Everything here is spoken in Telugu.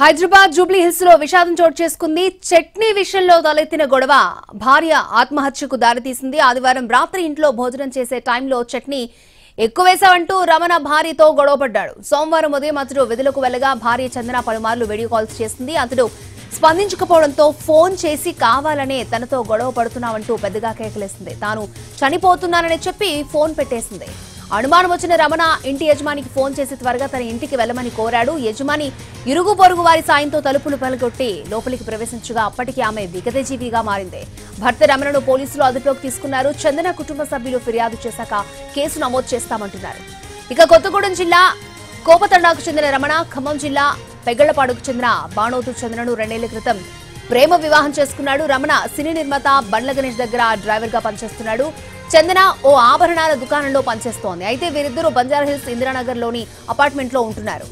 హైదరాబాద్ జూబ్లీ హిల్స్లో విషాదం చోటు చేసుకుంది. చట్నీ విషయంలో తలెత్తిన గొడవ. భార్య ఆత్మహత్యకు దారితీసింది. ఆదివారం రాత్రి ఇంట్లో భోజనం చేసే టైంలో చట్నీ ఎక్కువేశావంటూ రమణ భార్యతో గొడవపడ్డాడు. సోమవారం ఉదయం అతడు విధులకు వెళ్ళగా భార్య చందన పలుమార్లు వీడియో కాల్స్ చేసింది. అతడు స్పందించకపోవడంతో ఫోన్ చేసి కావాలనే తనతో గొడవ పడుతున్నావంటూ పెద్దగా కేకలేసింది. తాను చనిపోతున్నానని చెప్పి ఫోన్ పెట్టేసింది. అనుమానం వచ్చిన రమణ ఇంటి యజమానికి ఫోన్ చేసి త్వరగా తన ఇంటికి వెళ్ళమని కోరాడు. యజమాని ఇరుగు పొరుగు వారి సాయంతో తలుపులు పలగొట్టి లోపలికి ప్రవేశించగా అప్పటికి ఆమె విగతజీవిగా మారింది. భర్త రమణను పోలీసులు అదుపులోకి తీసుకున్నారు. చందన కుటుంబ సభ్యులు ఫిర్యాదు చేశాక కేసు నమోదు చేస్తామంటున్నారు. ఇక కొత్తగూడెం జిల్లా కోపతండాకు చెందిన రమణ ఖమ్మం జిల్లా పెగళ్ళపాడుకు చెందిన బాణోతు చంద్రను రెండేళ్ళ క్రితం ప్రేమ వివాహం చేసుకున్నాడు. రమణ సినీ నిర్మాత బండ్ల గణేష్ దగ్గర డ్రైవర్గా పనిచేస్తున్నాడు. చందన ఓ ఆభరణాల దుకాణంలో పనిచేస్తోంది. అయితే వీరిద్దరూ బంజారాహిల్స్ ఇందిరానగర్లోని అపార్ట్మెంట్లో ఉంటున్నారు.